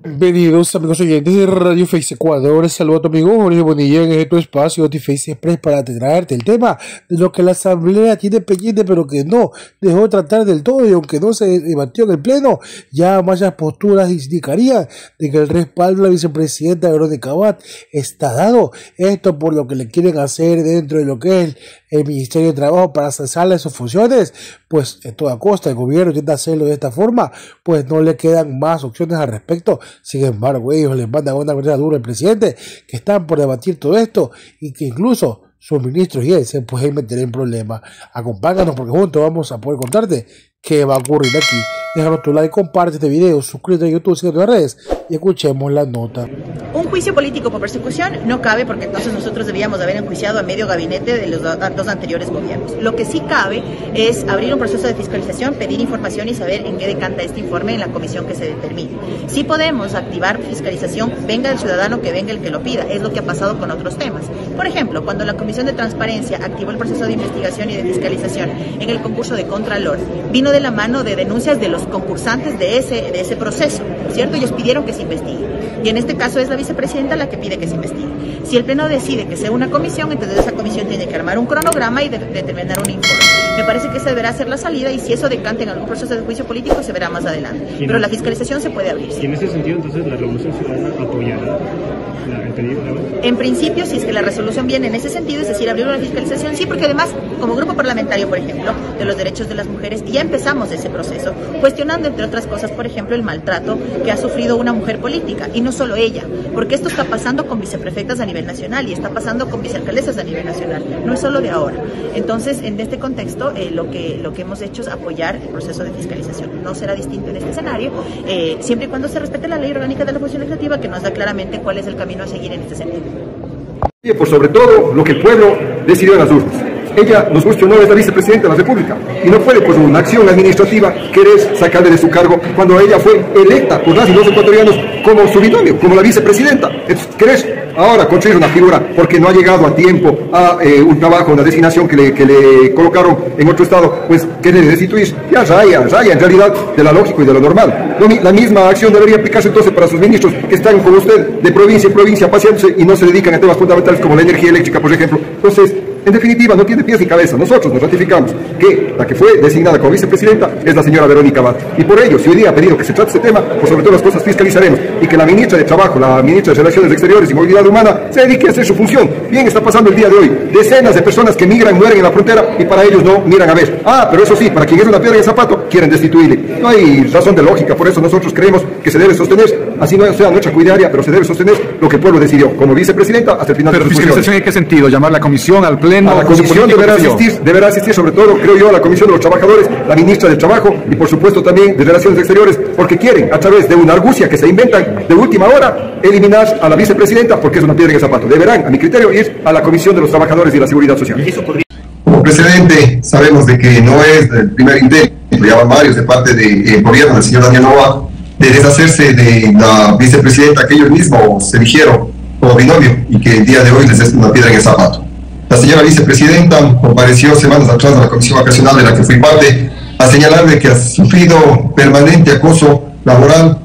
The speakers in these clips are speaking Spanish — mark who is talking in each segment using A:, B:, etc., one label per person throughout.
A: Bienvenidos amigos oyentes de Radio Face Ecuador, saludo a tu amigo Jorge Bonilla en este espacio de Face Express para traerte el tema de lo que la asamblea tiene pendiente pero que no dejó de tratar del todo y aunque no se debatió en el pleno, ya muchas posturas indicarían de que el respaldo de la vicepresidenta Verónica Abad está dado, esto por lo que le quieren hacer dentro de lo que es el Ministerio de Trabajo para cesarle sus funciones, pues en toda costa el gobierno intenta hacerlo de esta forma, pues no le quedan más opciones al respecto. Sin embargo, ellos les mandan una verdad dura al presidente que están por debatir todo esto y que incluso sus ministros y él se pueden meter en problemas. Acompáñanos porque juntos vamos a poder contarte qué va a ocurrir aquí. Déjanos tu like, comparte este video, suscríbete a YouTube, síguete en las redes y escuchemos la nota.
B: Un juicio político por persecución no cabe porque entonces nosotros debíamos haber enjuiciado a medio gabinete de los dos anteriores gobiernos. Lo que sí cabe es abrir un proceso de fiscalización, pedir información y saber en qué decanta este informe en la comisión que se determine. Sí podemos activar fiscalización, venga el ciudadano que venga el que lo pida, es lo que ha pasado con otros temas. Por ejemplo, cuando la Comisión de Transparencia activó el proceso de investigación y de fiscalización en el concurso de Contralor, vino de la mano de denuncias de los concursantes de ese, de ese proceso, ¿cierto? Ellos pidieron que se investigue. Y en este caso es la vicepresidenta la que pide que se investigue. Si el Pleno decide que sea una comisión, entonces esa comisión tiene que armar un cronograma y determinar un informe. Me parece que esa deberá ser la salida y si eso decanta en algún proceso de juicio político se verá más adelante. Pero la fiscalización se puede abrir.
C: Y en ese sentido, entonces, la Revolución Ciudadana apoyará
B: en principio, si es que la resolución viene en ese sentido, es decir, abrir una fiscalización, sí, porque además, como grupo parlamentario, por ejemplo, de los derechos de las mujeres, ya empezamos ese proceso, cuestionando, entre otras cosas, por ejemplo, el maltrato que ha sufrido una mujer política, y no solo ella, porque esto está pasando con viceprefectas a nivel nacional y está pasando con vicealcaldesas a nivel nacional, no es solo de ahora. Entonces, en este contexto, eh, lo, que, lo que hemos hecho es apoyar el proceso de fiscalización. No será distinto en este escenario, eh, siempre y cuando se respete la ley orgánica de la función legislativa, que nos da claramente cuál es el camino a seguir en este sentido.
D: Y por sobre todo lo que el pueblo decidió en las urnas. Ella, nos guste o no, es la vicepresidenta de la República y no puede por una acción administrativa querer sacarle de su cargo cuando ella fue electa por las y los ecuatorianos como su binomio, como la vicepresidenta. ¿querés ahora construir una figura porque no ha llegado a tiempo a eh, un trabajo, una designación que le, que le colocaron en otro estado? Pues querer destituir, ya raya, raya en realidad de lo lógico y de lo normal. La misma acción debería aplicarse entonces para sus ministros que están con usted de provincia en provincia paseándose y no se dedican a temas fundamentales como la energía eléctrica, por ejemplo. Entonces, en definitiva, no tiene pies ni cabeza. Nosotros nos ratificamos que la que fue designada como vicepresidenta es la señora Verónica Abad. Y por ello, si hoy día ha pedido que se trate este tema, pues sobre todo las cosas fiscalizaremos y que la ministra de Trabajo, la ministra de Relaciones Exteriores y Movilidad Humana se dedique a hacer su función. Bien está pasando el día de hoy. Decenas de personas que migran, mueren en la frontera y para ellos no miran a ver. Ah, pero eso sí, para quien es una piedra en el zapato, quieren destituirle. No hay razón de lógica, por eso nosotros creemos que se debe sostener, así no sea nuestra cuidaria, pero se debe sostener lo que el pueblo decidió, como vicepresidenta hasta el final
E: de
D: su
E: fiscalización en qué sentido? ¿Llamar la comisión al pleno?
D: A la comisión deberá asistir, deberá asistir sobre todo, creo yo, a la Comisión de los Trabajadores, la ministra del Trabajo y por supuesto también de Relaciones Exteriores, porque quieren, a través de una argucia que se inventan de última hora, eliminar a la vicepresidenta porque es una piedra en el zapato. Deberán, a mi criterio, ir a la Comisión de los Trabajadores y la Seguridad Social.
F: Como precedente, sabemos de que no es el primer intento, ya van varios de parte del gobierno del señor Daniel Nova, de deshacerse de la vicepresidenta que ellos mismos se eligieron como binomio y que el día de hoy les es una piedra en el zapato. La señora vicepresidenta compareció semanas atrás a la Comisión Vacacional de la que fui parte a señalar de que ha sufrido permanente acoso laboral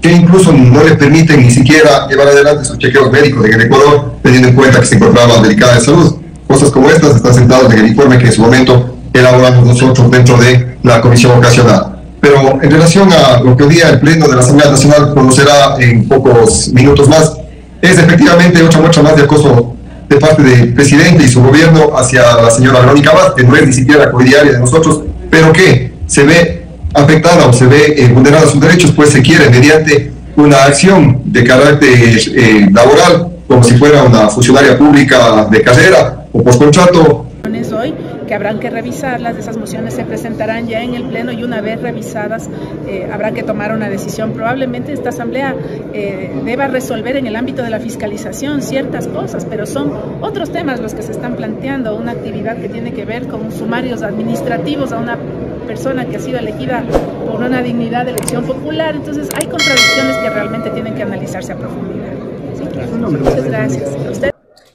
F: que incluso no le permiten ni siquiera llevar adelante sus chequeos médicos en el Ecuador, teniendo en cuenta que se encontraba delicada de salud. Cosas como estas están sentadas en el informe que en su momento elaboramos nosotros dentro de la Comisión Vocacional. Pero en relación a lo que hoy día el Pleno de la Asamblea Nacional conocerá en pocos minutos más, es efectivamente otra muestra más de acoso de parte del presidente y su gobierno hacia la señora Verónica Abad, que no es ni siquiera la coidiaria de nosotros, pero que se ve afectada o se ve eh, vulnerada sus derechos, pues se quiere mediante una acción de carácter eh, laboral, como si fuera una funcionaria pública de carrera o por contrato
G: que habrán que revisarlas, esas mociones se presentarán ya en el Pleno y una vez revisadas eh, habrá que tomar una decisión. Probablemente esta Asamblea eh, deba resolver en el ámbito de la fiscalización ciertas cosas, pero son otros temas los que se están planteando, una actividad que tiene que ver con sumarios administrativos a una persona que ha sido elegida por una dignidad de elección popular, entonces hay contradicciones que realmente tienen que analizarse a profundidad. Muchas gracias.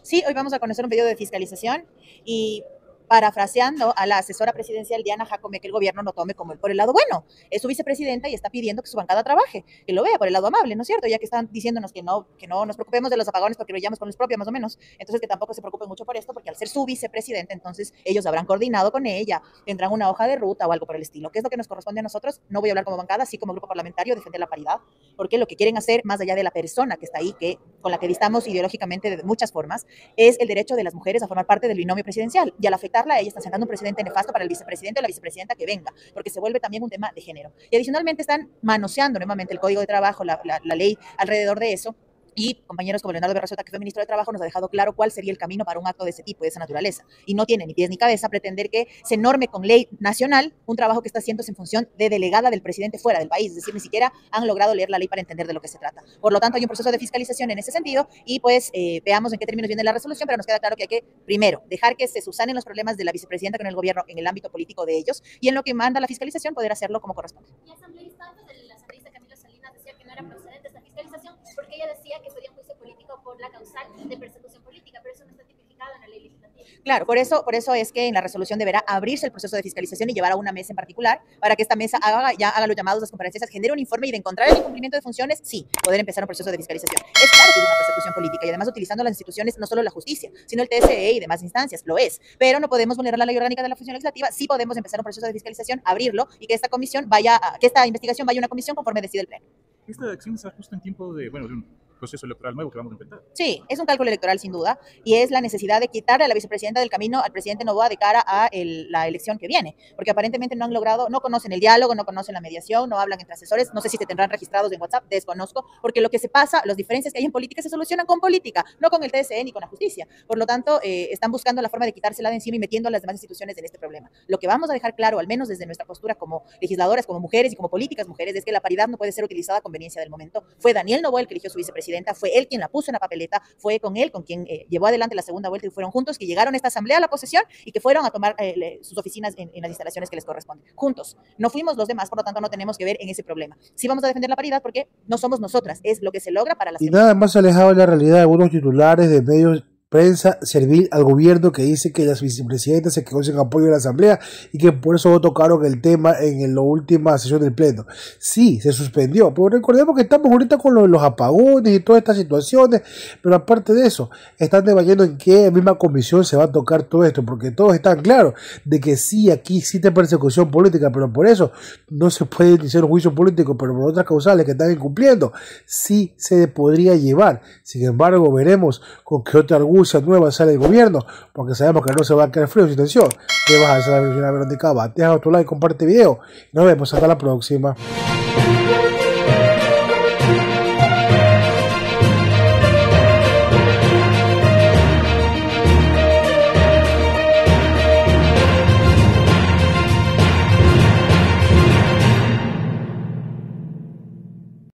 B: Sí, hoy vamos a conocer un pedido de fiscalización y parafraseando a la asesora presidencial Diana Jacome, que el gobierno no tome como el por el lado bueno. Es su vicepresidenta y está pidiendo que su bancada trabaje, que lo vea por el lado amable, ¿no es cierto? Ya que están diciéndonos que no, que no nos preocupemos de los apagones porque lo llamamos con los propios, más o menos. Entonces, que tampoco se preocupen mucho por esto, porque al ser su vicepresidenta, entonces ellos habrán coordinado con ella, tendrán una hoja de ruta o algo por el estilo. ¿Qué es lo que nos corresponde a nosotros? No voy a hablar como bancada, así como grupo parlamentario, defender la paridad, porque lo que quieren hacer, más allá de la persona que está ahí, que con la que distamos ideológicamente de muchas formas, es el derecho de las mujeres a formar parte del binomio presidencial. Y al ella está sentando un presidente nefasto para el vicepresidente o la vicepresidenta que venga, porque se vuelve también un tema de género. Y adicionalmente están manoseando nuevamente el código de trabajo, la, la ley alrededor de eso, y compañeros como Leonardo Berrasota, que fue ministro de Trabajo, nos ha dejado claro cuál sería el camino para un acto de ese tipo, de esa naturaleza. Y no tiene ni pies ni cabeza pretender que se norme con ley nacional un trabajo que está haciéndose en función de delegada del presidente fuera del país. Es decir, ni siquiera han logrado leer la ley para entender de lo que se trata. Por lo tanto, hay un proceso de fiscalización en ese sentido y pues eh, veamos en qué términos viene la resolución, pero nos queda claro que hay que, primero, dejar que se susanen los problemas de la vicepresidenta con el gobierno en el ámbito político de ellos y en lo que manda la fiscalización poder hacerlo como corresponde.
H: La causal de persecución política, pero eso no está tipificado en la ley legislativa.
B: Claro, por eso, por eso es que en la resolución deberá abrirse el proceso de fiscalización y llevar a una mesa en particular para que esta mesa haga, ya haga los llamados, las comparecencias, genere un informe y de encontrar el incumplimiento de funciones, sí, poder empezar un proceso de fiscalización. Es claro que es una persecución política y además utilizando las instituciones, no solo la justicia, sino el TSE y demás instancias, lo es. Pero no podemos vulnerar la ley orgánica de la función legislativa, sí podemos empezar un proceso de fiscalización, abrirlo y que esta comisión vaya, a, que esta investigación vaya a una comisión conforme decide el Pleno.
I: Esta acción se justo en tiempo de, bueno, de un proceso electoral nuevo que vamos a enfrentar.
B: Sí, es un cálculo electoral sin duda y es la necesidad de quitarle a la vicepresidenta del camino al presidente Novoa de cara a la elección que viene, porque aparentemente no han logrado, no conocen el diálogo, no conocen la mediación, no hablan entre asesores, no sé si se tendrán registrados en WhatsApp, desconozco, porque lo que se pasa, las diferencias que hay en política se solucionan con política, no con el TSE ni con la justicia. Por lo tanto, eh, están buscando la forma de quitársela de encima y metiendo a las demás instituciones en este problema. Lo que vamos a dejar claro, al menos desde nuestra postura como legisladoras, como mujeres y como políticas mujeres, es que la paridad no puede ser utilizada a conveniencia del momento. Fue Daniel Novoa el que eligió su fue él quien la puso en la papeleta, fue con él con quien eh, llevó adelante la segunda vuelta y fueron juntos que llegaron a esta asamblea a la posesión y que fueron a tomar eh, le, sus oficinas en, en, las instalaciones que les corresponden. Juntos. No fuimos los demás, por lo tanto no tenemos que ver en ese problema. Sí vamos a defender la paridad porque no somos nosotras, es lo que se logra para las...
A: Y nada más alejado de la realidad de algunos titulares de medios prensa servir al gobierno que dice que las vicepresidentas se quedó apoyo de la asamblea y que por eso tocaron el tema en la última sesión del pleno. Sí, se suspendió, pero recordemos que estamos ahorita con los, los apagones y todas estas situaciones, pero aparte de eso, están debatiendo en qué misma comisión se va a tocar todo esto, porque todos están claros de que sí, aquí existe persecución política, pero por eso no se puede iniciar un juicio político, pero por otras causales que están incumpliendo, sí se podría llevar. Sin embargo, veremos con qué otra argucia nueva sale el gobierno, porque sabemos que no se va a quedar frío sin tensión. ¿Qué vas a hacer, Verónica? Deja tu like, comparte el video. Nos vemos hasta la próxima.